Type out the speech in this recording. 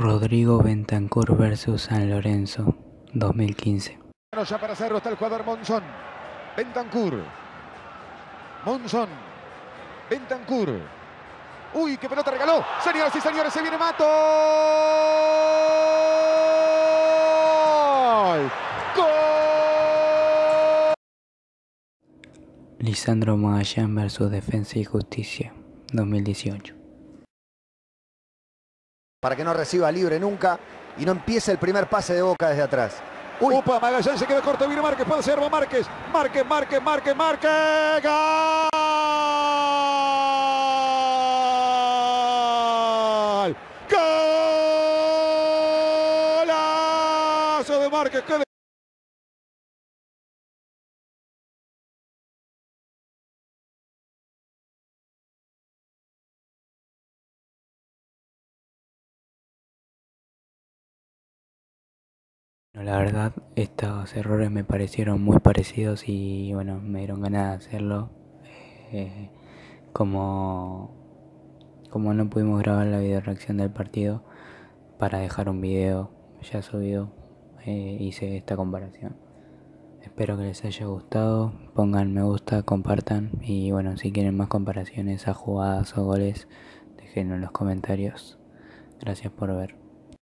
Rodrigo Bentancur versus San Lorenzo 2015. Bueno, ya para hacerlo está el jugador Monzón. Bentancur. Monzón. Bentancur. Uy, qué pelota regaló. Señoras y señores, se viene Mato. ¡Gol! Lisandro Magallán versus Defensa y Justicia 2018. Para que no reciba libre nunca y no empiece el primer pase de boca desde atrás. Uy. Upa, Magallán se queda corto, viene Márquez, puede ser Márquez. Márquez, Márquez, Márquez, Márquez. ¡Gol! ¡Golazo de Márquez! La verdad, estos errores me parecieron muy parecidos y bueno, me dieron ganas de hacerlo. Eh, como, como no pudimos grabar la video reacción del partido para dejar un video ya subido, eh, hice esta comparación. Espero que les haya gustado, pongan me gusta, compartan y bueno, si quieren más comparaciones a jugadas o goles, déjenlo en los comentarios. Gracias por ver.